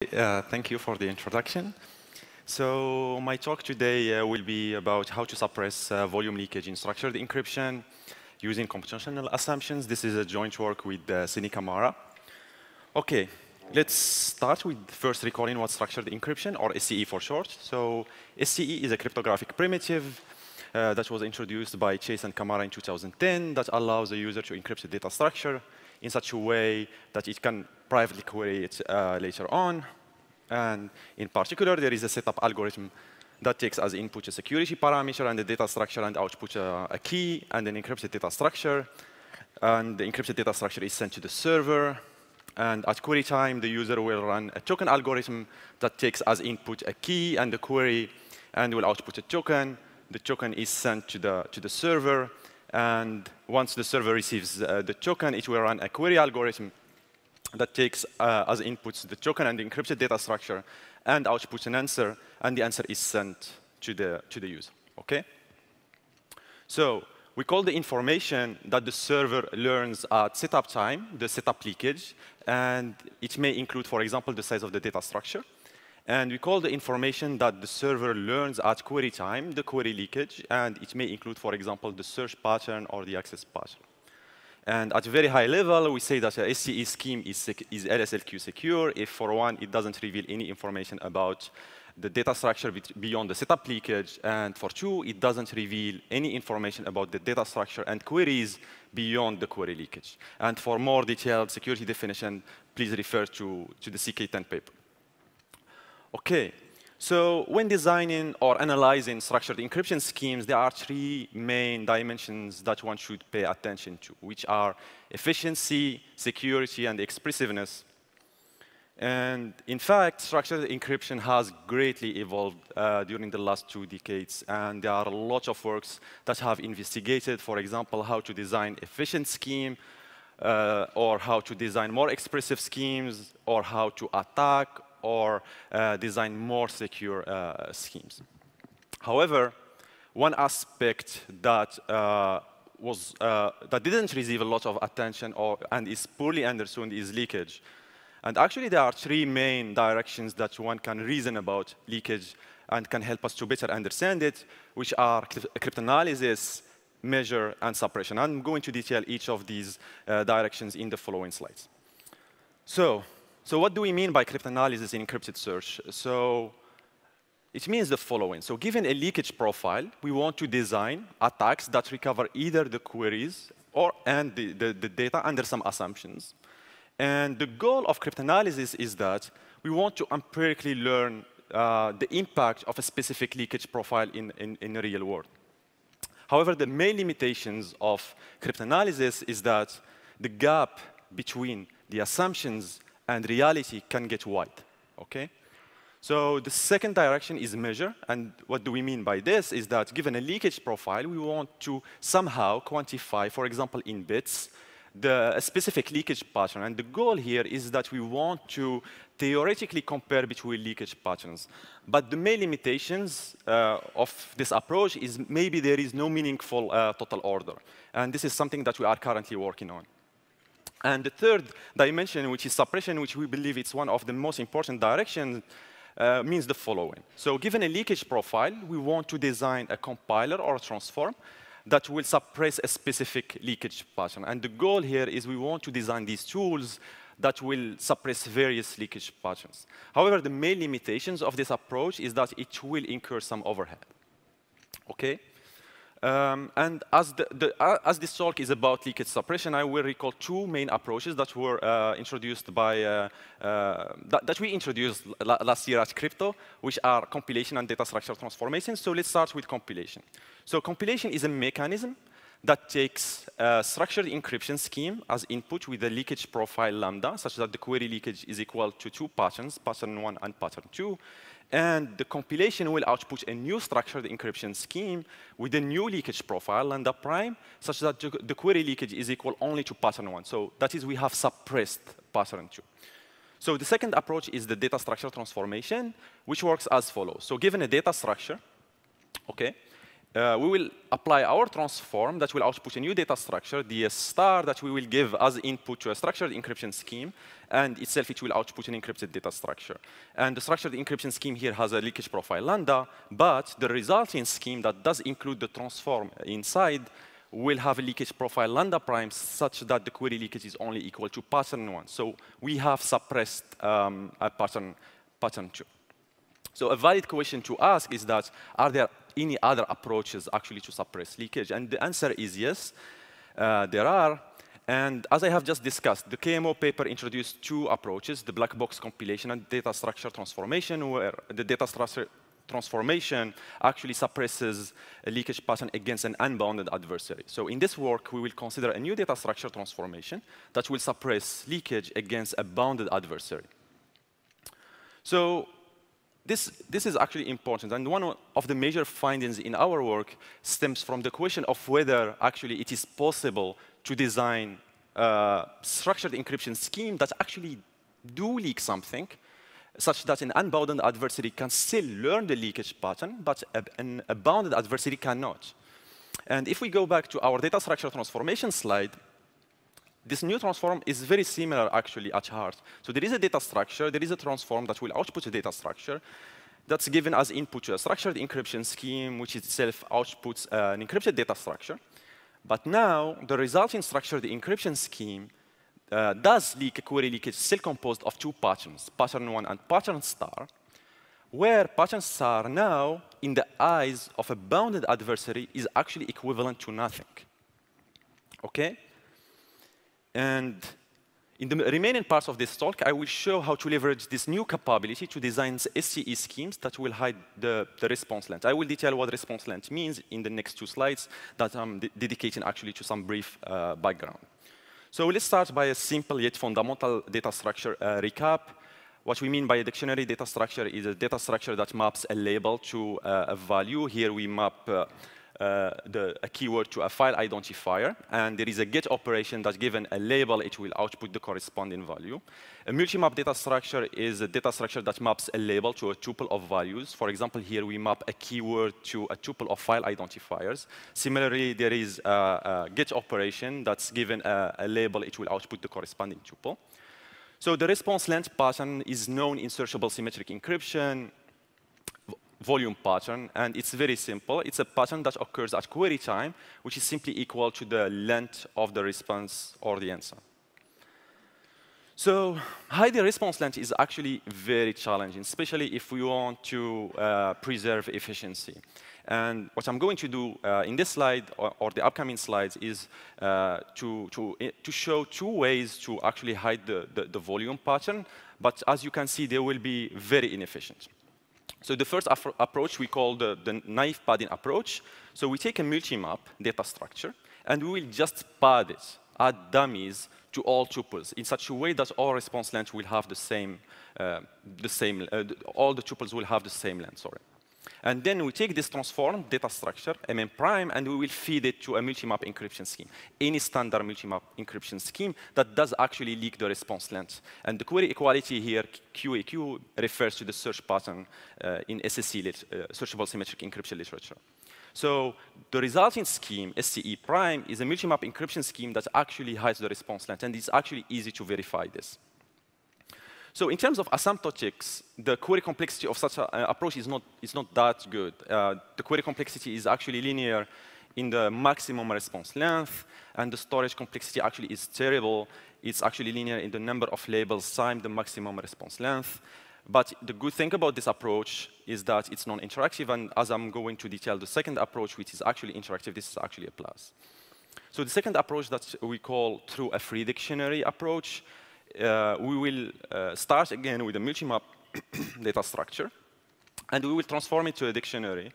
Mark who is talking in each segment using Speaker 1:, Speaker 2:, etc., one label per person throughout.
Speaker 1: Uh, thank you for the introduction. So my talk today uh, will be about how to suppress uh, volume leakage in structured encryption using computational assumptions. This is a joint work with uh, Seny Kamara. OK, let's start with first recalling what structured encryption, or SCE for short. So SCE is a cryptographic primitive uh, that was introduced by Chase and Kamara in 2010 that allows the user to encrypt the data structure in such a way that it can privately query it uh, later on. And in particular, there is a setup algorithm that takes as input a security parameter and the data structure and output a, a key and an encrypted data structure. And the encrypted data structure is sent to the server. And at query time, the user will run a token algorithm that takes as input a key and the query and will output a token. The token is sent to the, to the server. And once the server receives uh, the token, it will run a query algorithm that takes uh, as inputs the token and the encrypted data structure and outputs an answer, and the answer is sent to the, to the user. Okay? So we call the information that the server learns at setup time, the setup leakage, and it may include, for example, the size of the data structure. And we call the information that the server learns at query time, the query leakage, and it may include, for example, the search pattern or the access pattern. And at a very high level, we say that a SCE scheme is, is LSLQ secure if, for one, it doesn't reveal any information about the data structure beyond the setup leakage, and for two, it doesn't reveal any information about the data structure and queries beyond the query leakage. And for more detailed security definition, please refer to, to the CK10 paper. OK, so when designing or analyzing structured encryption schemes, there are three main dimensions that one should pay attention to, which are efficiency, security, and expressiveness. And in fact, structured encryption has greatly evolved uh, during the last two decades. And there are a lot of works that have investigated, for example, how to design efficient scheme, uh, or how to design more expressive schemes, or how to attack or uh, design more secure uh, schemes. However, one aspect that uh, was that didn't receive a lot of attention or, and is poorly understood is leakage. And actually, there are three main directions that one can reason about leakage and can help us to better understand it, which are cryptanalysis, measure, and suppression. I'm going to detail each of these uh, directions in the following slides. So so what do we mean by cryptanalysis in encrypted search? So it means the following. So given a leakage profile, we want to design attacks that recover either the queries or and the, the, the data under some assumptions. And the goal of cryptanalysis is that we want to empirically learn uh, the impact of a specific leakage profile in, in, in the real world. However, the main limitations of cryptanalysis is that the gap between the assumptions and reality can get wide, okay? So the second direction is measure, and what do we mean by this is that given a leakage profile, we want to somehow quantify, for example, in bits, the specific leakage pattern. And the goal here is that we want to theoretically compare between leakage patterns. But the main limitations uh, of this approach is maybe there is no meaningful uh, total order. And this is something that we are currently working on. And the third dimension, which is suppression, which we believe is one of the most important directions, uh, means the following. So given a leakage profile, we want to design a compiler or a transform that will suppress a specific leakage pattern. And the goal here is we want to design these tools that will suppress various leakage patterns. However, the main limitations of this approach is that it will incur some overhead. Okay? Um, and as, the, the, uh, as, this talk is about leakage suppression, I will recall two main approaches that were uh, introduced by, uh, uh that, that, we introduced last year at Crypto, which are compilation and data structure transformation. So let's start with compilation. So compilation is a mechanism that takes a structured encryption scheme as input with a leakage profile lambda, such that the query leakage is equal to two patterns, pattern one and pattern two, and the compilation will output a new structured encryption scheme with a new leakage profile, lambda prime, such that the query leakage is equal only to pattern one. So that is, we have suppressed pattern two. So the second approach is the data structure transformation, which works as follows. So given a data structure, okay, uh, we will apply our transform that will output a new data structure, the star that we will give as input to a structured encryption scheme, and itself it will output an encrypted data structure. And the structured encryption scheme here has a leakage profile lambda, but the resulting scheme that does include the transform inside will have a leakage profile lambda prime such that the query leakage is only equal to pattern one. So we have suppressed um, a pattern, pattern two. So a valid question to ask is that, are there any other approaches actually to suppress leakage? And the answer is yes, uh, there are. And as I have just discussed, the KMO paper introduced two approaches, the black box compilation and data structure transformation, where the data structure transformation actually suppresses a leakage pattern against an unbounded adversary. So in this work, we will consider a new data structure transformation that will suppress leakage against a bounded adversary. So this, this is actually important. And one of the major findings in our work stems from the question of whether actually it is possible to design a structured encryption scheme that actually do leak something, such that an unbounded adversary can still learn the leakage pattern, but an, bounded adversary cannot. And if we go back to our data structure transformation slide, this new transform is very similar, actually, at heart. So there is a data structure. There is a transform that will output a data structure that's given as input to a structured encryption scheme, which itself outputs an encrypted data structure. But now, the resulting structured encryption scheme uh, does leak a query leakage still composed of two patterns, pattern one and pattern star, where pattern star now, in the eyes of a bounded adversary, is actually equivalent to nothing. Okay? And in the remaining parts of this talk, I will show how to leverage this new capability to design SCE schemes that will hide the, the response length. I will detail what response length means in the next two slides that I'm dedicating actually to some brief uh, background. So let's start by a simple yet fundamental data structure uh, recap. What we mean by a dictionary data structure is a data structure that maps a label to uh, a value. Here we map uh, the, a keyword to a file identifier, and there is a get operation that given a label, it will output the corresponding value. A multi-map data structure is a data structure that maps a label to a tuple of values. For example, here we map a keyword to a tuple of file identifiers. Similarly, there is a, a get operation that's given a, a label, it will output the corresponding tuple. So the response length pattern is known in searchable symmetric encryption volume pattern, and it's very simple. It's a pattern that occurs at query time, which is simply equal to the length of the response or the answer. So hiding response length is actually very challenging, especially if we want to uh, preserve efficiency. And what I'm going to do uh, in this slide or, or, the upcoming slides is uh, to, to, to show two ways to actually hide the, the, the volume pattern. But as you can see, they will be very inefficient. So the first approach we call the, the naive padding approach. So we take a multi-map data structure, and we will just pad it, add dummies to all tuples in such a way that all response lengths will have the same, uh, the same, uh, all the tuples will have the same length, sorry. And then we take this transformed data structure, MM prime, and we will feed it to a multi-map encryption scheme, any standard multi-map encryption scheme that does actually leak the response length. And the query equality here, QEQ, refers to the search pattern uh, in uh, searchable symmetric encryption literature. So the resulting scheme, SCE prime, is a multi-map encryption scheme that actually hides the response length, and it's actually easy to verify this. So in terms of asymptotics, the query complexity of such an approach is not, is not that good. Uh, the query complexity is actually linear in the maximum response length, and the storage complexity actually is terrible. It's actually linear in the number of labels times the maximum response length. But the good thing about this approach is that it's non-interactive, and as I'm going to detail the second approach, which is actually interactive, this is actually a plus. So the second approach that we call through a free dictionary approach uh, we will uh, start again with a multi-map data structure, and we will transform it to a dictionary.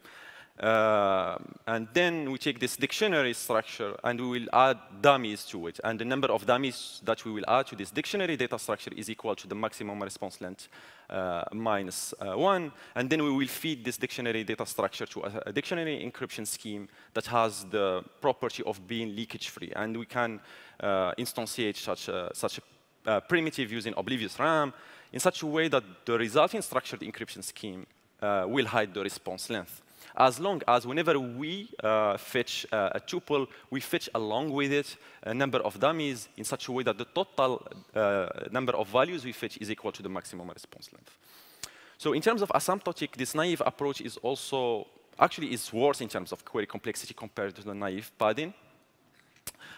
Speaker 1: Uh, and then we take this dictionary structure and we will add dummies to it. And the number of dummies that we will add to this dictionary data structure is equal to the maximum response length uh, minus, uh, 1. And then we will feed this dictionary data structure to a, a, dictionary encryption scheme that has the property of being leakage free. And we can uh, instantiate such a, such a uh, primitive using oblivious RAM in such a way that the resulting structured encryption scheme uh, will hide the response length. as long as whenever we uh, fetch uh, a tuple, we fetch along with it a number of dummies in such a way that the total uh, number of values we fetch is equal to the maximum response length. So in terms of asymptotic, this naive approach is also, actually is worse in terms of query complexity compared to the naive padding.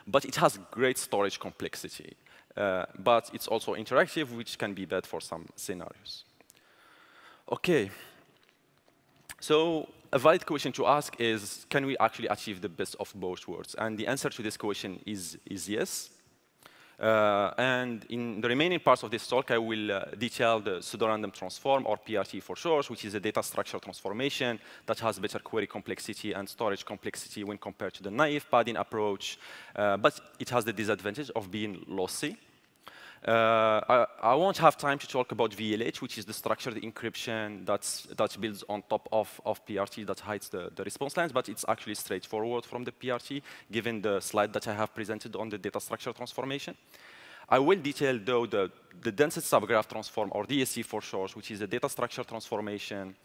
Speaker 1: But it has great storage complexity. Uh, but it's also interactive, which can be bad for some scenarios. OK. So a valid question to ask is, can we actually achieve the best of both worlds? And the answer to this question is, is yes. Uh, and in the remaining parts of this talk, I will uh, detail the pseudorandom transform, or PRT for short, which is a data structure transformation that has better query complexity and storage complexity when compared to the naive padding approach. Uh, but it has the disadvantage of being lossy. Uh, I, I, won't have time to talk about VLH, which is the structured encryption that's, that builds on top of, of PRT that hides the, the response lines, but it's actually straightforward from the PRT, given the slide that I have presented on the data structure transformation. I will detail, though, the, the subgraph transform, or DST for short, which is a data structure transformation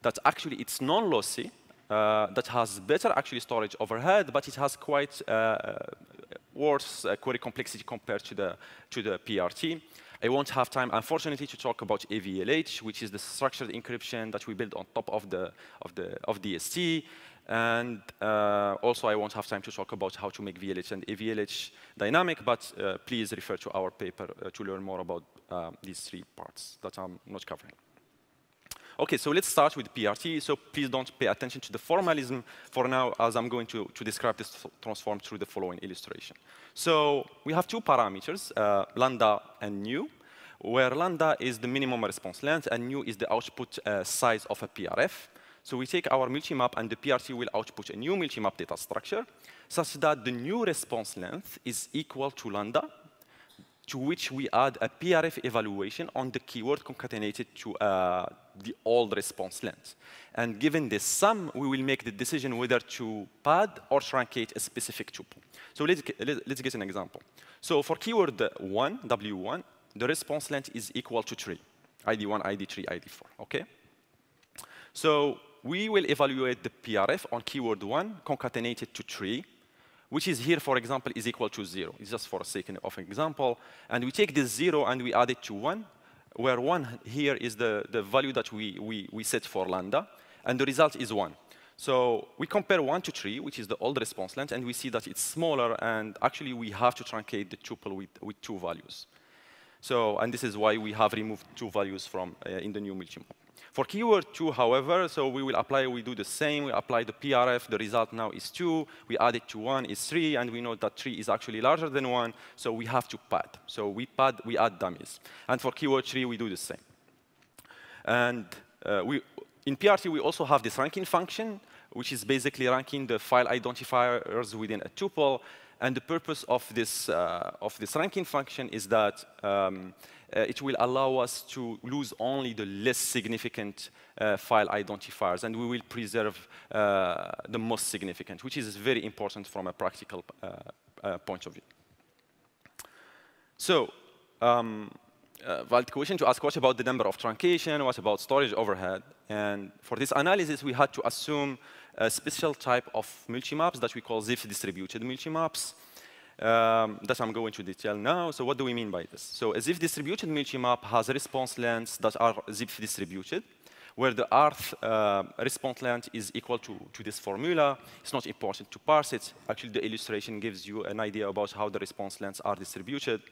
Speaker 1: that actually it's non-lossy, uh, that has better actually storage overhead, but it has quite uh, worse uh, query complexity compared to the, to the PRT. I won't have time, unfortunately, to talk about AVLH, which is the structured encryption that we build on top of the of the of DST. And uh, also, I won't have time to talk about how to make VLH and AVLH dynamic, but uh, please refer to our paper uh, to learn more about uh, these three parts that I'm not covering. Okay, so let's start with PRT. So please don't pay attention to the formalism for now, as I'm going to, to describe this transform through the following illustration. So we have two parameters, uh, lambda and nu, where lambda is the minimum response length and nu is the output uh, size of a PRF. So we take our multi-map and the PRT will output a new multi-map data structure such that the new response length is equal to lambda to which we add a PRF evaluation on the keyword concatenated to uh, the old response length. And given this sum, we will make the decision whether to pad or truncate a specific tuple. So let's get, let's get an example. So for keyword 1, W1, the response length is equal to 3, ID1, ID3, ID4, OK? So we will evaluate the PRF on keyword 1 concatenated to 3 which is here, for example, is equal to 0. It's just for a sake of example. And we take this 0 and we add it to 1, where 1 here is the, the value that we, we, we set for lambda, and the result is 1. So we compare 1 to 3, which is the old response length, and we see that it's smaller, and actually we have to truncate the tuple with, with two values. So, and this is why we have removed two values from uh, in the new multi-map. For keyword 2, however, so we will apply, we do the same. We apply the PRF. The result now is 2. We add it to 1 is 3. And we know that 3 is actually larger than 1. So we have to pad. So we pad, we add dummies. And for keyword 3, we do the same. And uh, we, in PRT, we also have this ranking function, which is basically ranking the file identifiers within a tuple. And the purpose of this, uh, of this ranking function is that um, uh, it will allow us to lose only the less significant uh, file identifiers, and we will preserve uh, the most significant, which is very important from a practical point of view. So, um, uh, valid question to ask what about the number of truncation, what about storage overhead. And for this analysis, we had to assume a special type of multi-maps that we call Zipf distributed multi-maps um, that I'm going to detail now. So what do we mean by this? So a Zipf distributed multi-map has response lengths that are Zipf distributed, where the Arth uh, response length is equal to, to this formula. It's not important to parse it. Actually, the illustration gives you an idea about how the response lengths are distributed.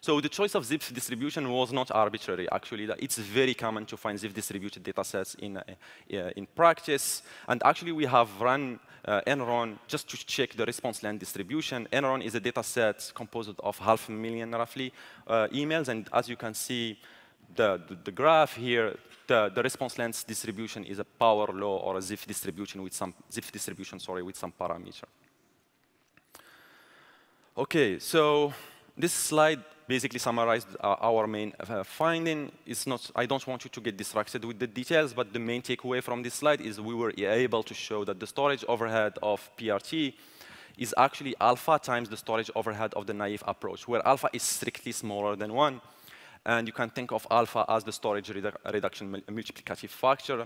Speaker 1: So the choice of Zipf distribution was not arbitrary, actually. It's very common to find Zipf distributed datasets in, uh, in practice. And actually, we have run Enron just to check the response length distribution. Enron is a dataset composed of half a million, roughly, uh, emails. And as you can see, the, the, the graph here, the, the, response length distribution is a power law or a Zipf distribution with some Zipf distribution, sorry, with some parameter. Okay, so this slide basically summarized uh, our main uh, finding. It's not, I don't want you to get distracted with the details, but the main takeaway from this slide is we were able to show that the storage overhead of PRT is actually alpha times the storage overhead of the naive approach, where alpha is strictly smaller than one. And you can think of alpha as the storage redu reduction multiplicative factor.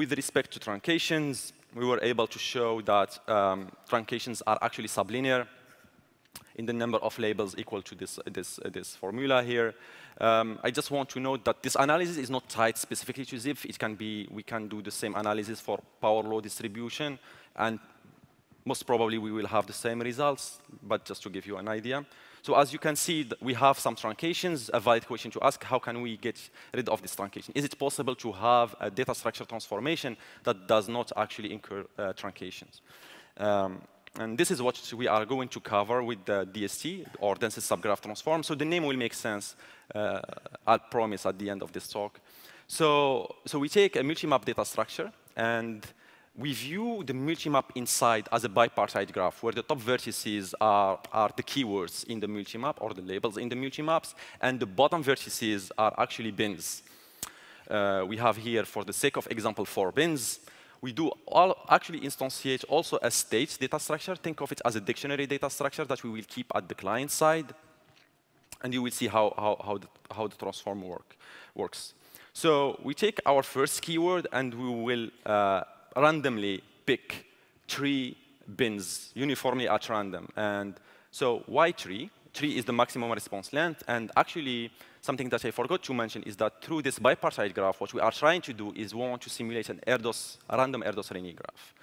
Speaker 1: with respect to truncations, we were able to show that um, truncations are actually sublinear in the number of labels equal to this, this, this formula here. Um, I just want to note that this analysis is not tied specifically to Zipf. It can be, we can do the same analysis for power law distribution, and most probably we will have the same results, but just to give you an idea. So as you can see, we have some truncations. A valid question to ask, how can we get rid of this truncation? Is it possible to have a data structure transformation that does not actually incur uh, truncations? Um, and this is what we are going to cover with the DST, or density subgraph transform. So the name will make sense, uh, I promise, at the end of this talk. So, so we take a multi-map data structure, and we view the multi-map inside as a bipartite graph, where the top vertices are, are the keywords in the multi-map, or the labels in the multi-maps, and the bottom vertices are actually bins. Uh, we have here, for the sake of example, four bins we do all actually instantiate also a state data structure. Think of it as a dictionary data structure that we will keep at the client side. And you will see how, how, how, the, how the transform work, works. So we take our first keyword, and we will uh, randomly pick three bins uniformly at random. And so why three? Three is the maximum response length. And actually, something that I forgot to mention is that through this bipartite graph, what we are trying to do is we want to simulate an Erdos, a random Erdos-Renyi graph.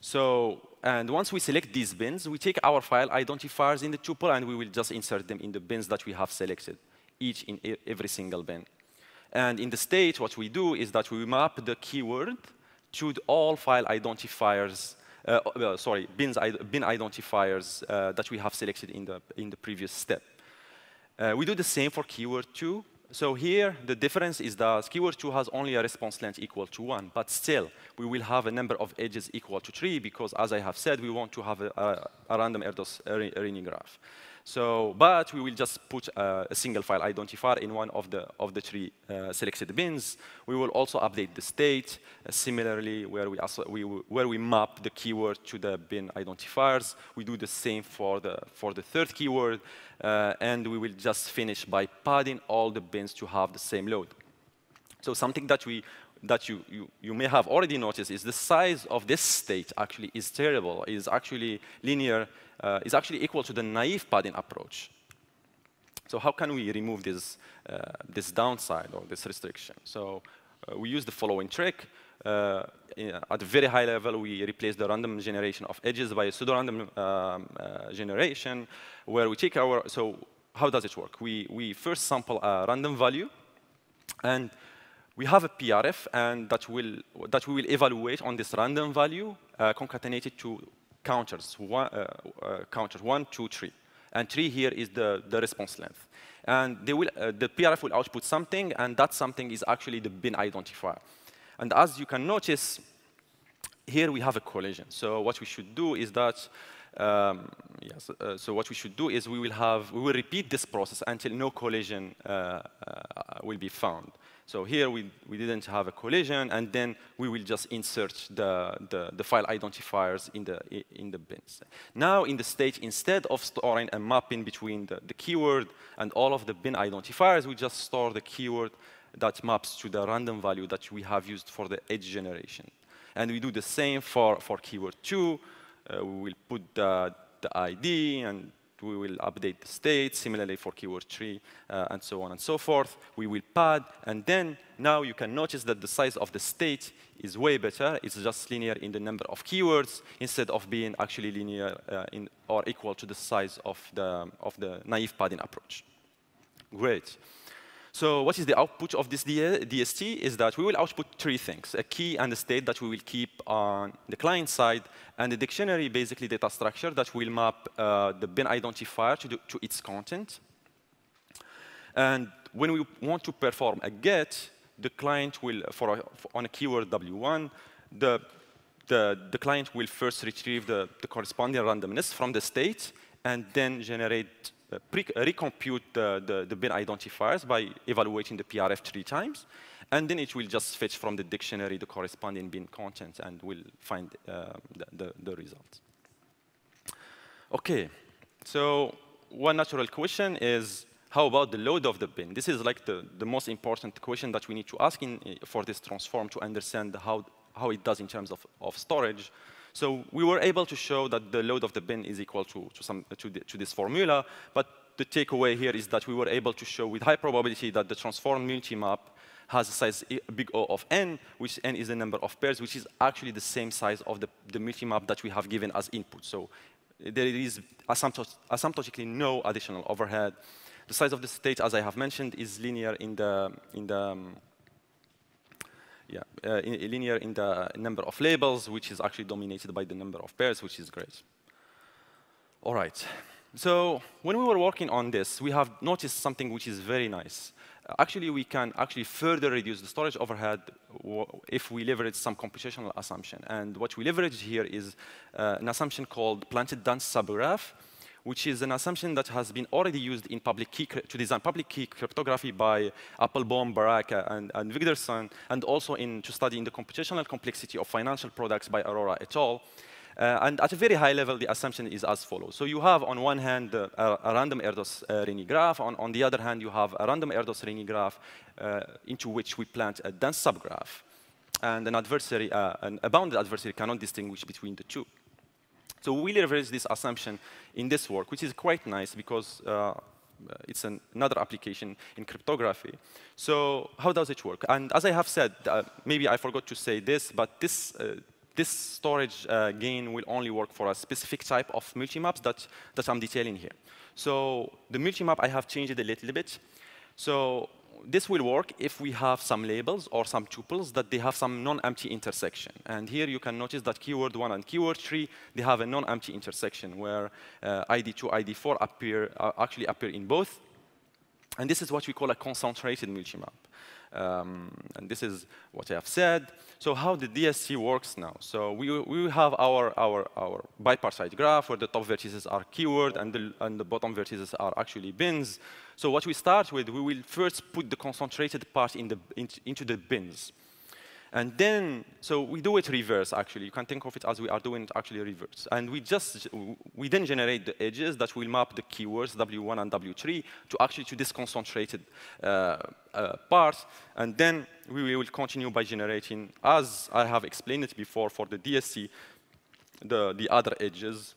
Speaker 1: So, and once we select these bins, we take our file identifiers in the tuple, and we will just insert them in the bins that we have selected, each in every single bin. And in the state, what we do is that we map the keyword to all file identifiers, uh, uh, sorry, bins, bin identifiers uh, that we have selected in the, in the previous step. Uh, we do the same for keyword 2. So here, the difference is that keyword 2 has only a response length equal to 1, but still, we will have a number of edges equal to 3 because, as I have said, we want to have a, a, a random Erdos-Renyi graph. So, but we will just put a, a, single file identifier in one of the, of the three uh, selected bins. We will also update the state, uh, similarly, where we, also, we, where we map the keyword to the bin identifiers. We do the same for the, for the third keyword, uh, and we will just finish by padding all the bins to have the same load. So something that we that you, you, you may have already noticed is the size of this state actually is terrible, is actually linear uh, is actually equal to the naive padding approach. So how can we remove this, uh, this downside or this restriction? So uh, we use the following trick. Uh, at a very high level, we replace the random generation of edges by a pseudo-random um, uh, generation, where we take our, so how does it work? We, we first sample a random value, and we have a PRF, and that, will, that we will evaluate on this random value, uh, concatenated to counters, one, uh, uh, one, two, three. And three here is the, the response length. And will, uh, the PRF will output something, and that something is actually the bin identifier. And as you can notice, here we have a collision. So what we should do is that, um, yes, uh, so what we should do is we will have, we will repeat this process until no collision uh, will be found. So here we, we didn't have a collision, and then we will just insert the, the, the, file identifiers in the, in the bins. Now in the stage, instead of storing a mapping between the, the keyword and all of the bin identifiers, we just store the keyword that maps to the random value that we have used for the edge generation. And we do the same for, for keyword 2. Uh, we will put the, the ID and we will update the state, similarly for keyword 3, uh, and so on and so forth. We will pad, and then now you can notice that the size of the state is way better. It's just linear in the number of keywords instead of being actually linear uh, in, or equal to the size of the, of the naive padding approach. Great. So what is the output of this DST is that we will output three things, a key and a state that we will keep on the client side, and a dictionary, basically data structure that will map uh, the bin identifier to, to its content. And when we want to perform a get, the client will, for, a, for on a keyword W1, the, the, the client will first retrieve the, the corresponding randomness from the state and then generate uh, recompute the, the, the bin identifiers by evaluating the PRF three times. And then it will just fetch from the dictionary the corresponding bin content and will find uh, the, the, the results. OK, so one natural question is, how about the load of the bin? This is like the, the most important question that we need to ask in, for this transform to understand how, how it does in terms of, of storage. So we were able to show that the load of the bin is equal to, to, some, to, the, to this formula, but the takeaway here is that we were able to show with high probability that the transform multi-map has a size big O of n, which n is the number of pairs, which is actually the same size of the, the multi-map that we have given as input. So there is asymptotically no additional overhead. The size of the state, as I have mentioned, is linear in the in the um, yeah, uh, in, linear in the number of labels, which is actually dominated by the number of pairs, which is great. All right. So when we were working on this, we have noticed something which is very nice. Actually, we can actually further reduce the storage overhead if we leverage some computational assumption. And what we leverage here is uh, an assumption called planted dense subgraph, which is an assumption that has been already used in public key to design public key cryptography by Applebaum, Barak, and, and Wigderson, and also in to study in the computational complexity of financial products by Arora et al. Uh, and at a very high level, the assumption is as follows. So you have, on one hand, uh, a, random Erdos uh, graph. On, on, the other hand, you have a random Erdos Renyi graph uh, into which we plant a dense subgraph. And an adversary, uh, an, a bounded adversary cannot distinguish between the two. So we leverage this assumption in this work, which is quite nice because uh, it's an, another application in cryptography. So how does it work? And as I have said, uh, maybe I forgot to say this, but this, uh, this storage uh, gain will only work for a specific type of multi-maps that, that I'm detailing here. So the multi-map, I have changed a little bit. So this will work if we have some labels or some tuples that they have some non-empty intersection. And here you can notice that keyword 1 and keyword 3, they have a non-empty intersection where uh, ID2, ID4 appear, uh, actually appear in both. And this is what we call a concentrated multi-map. Um, and this is what I have said. So how the DST works now? So we, we have our, our, our bipartite graph where the top vertices are keyword and the, and the bottom vertices are actually bins. So what we start with, we will first put the concentrated part in the, in, into the bins. And then, so we do it reverse, actually. You can think of it as we are doing it actually reverse. And we just, we then generate the edges that will map the keywords W1 and W3 to actually to this concentrated uh, uh, part. And then we will continue by generating, as I have explained it before for the DST, the, the other edges,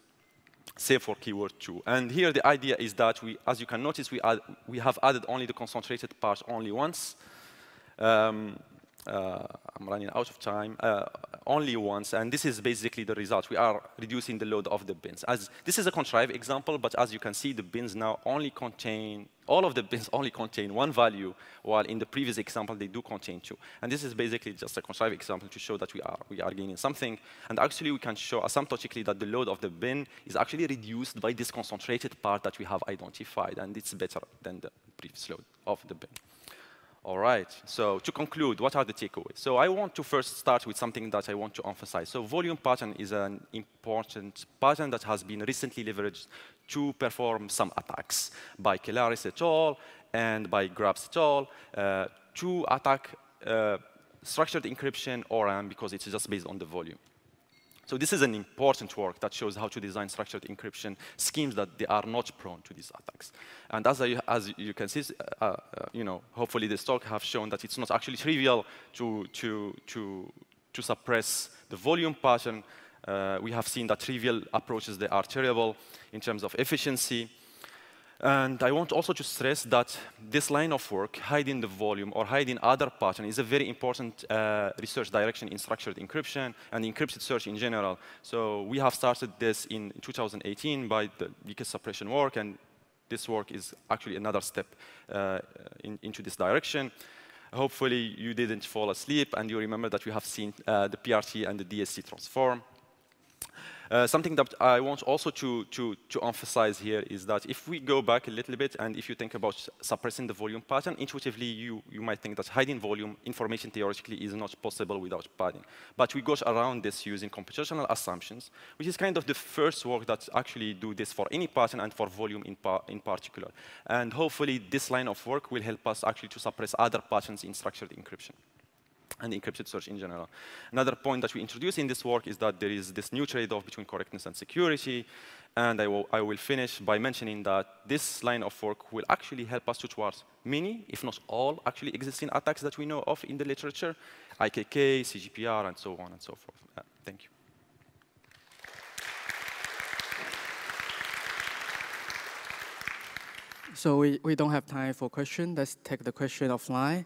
Speaker 1: save for keyword 2. And here the idea is that we, as you can notice, we, add, we have added only the concentrated part only once. Um, I'm running out of time, uh, only once, and this is basically the result. We are reducing the load of the bins. As This is a contrived example, but as you can see, the bins now only contain, all of the bins only contain one value, while in the previous example, they do contain two. And this is basically just a contrived example to show that we are, we are gaining something. And actually, we can show asymptotically that the load of the bin is actually reduced by this concentrated part that we have identified, and it's better than the previous load of the bin. All right, so to conclude, what are the takeaways? So I want to first start with something that I want to emphasize. So volume pattern is an important pattern that has been recently leveraged to perform some attacks by Kellaris et al. and by Grubbs et al. Uh, to attack uh, structured encryption ORAM because it's just based on the volume. So this is an important work that shows how to design structured encryption schemes that they are not prone to these attacks. And as, I, as you can see, uh, uh, you know, hopefully this talk have shown that it's not actually trivial to, to, to, to suppress the volume pattern. Uh, we have seen that trivial approaches, they are terrible in terms of efficiency. And I want also to stress that this line of work, hiding the volume or hiding other pattern, is a very important uh, research direction in structured encryption and encrypted search in general. So we have started this in 2018 by the leakage suppression work, and this work is actually another step uh, in, into this direction. Hopefully you didn't fall asleep and you remember that we have seen uh, the PRT and the DST transform. Uh, something that I want also to, to, to emphasize here is that if we go back a little bit and if you think about suppressing the volume pattern, intuitively you, you might think that hiding volume information theoretically is not possible without padding. But we got around this using computational assumptions, which is kind of the first work that actually do this for any pattern and for volume in, par in particular. And hopefully this line of work will help us actually to suppress other patterns in structured encryption. And encrypted search in general. Another point that we introduce in this work is that there is this new trade-off between correctness and security. And I will, I will finish by mentioning that this line of work will actually help us to towards many, if not all, actually existing attacks that we know of in the literature, IKK, CGPR, and so on and so forth. Uh, thank you.
Speaker 2: So we, we don't have time for question. Let's take the question offline.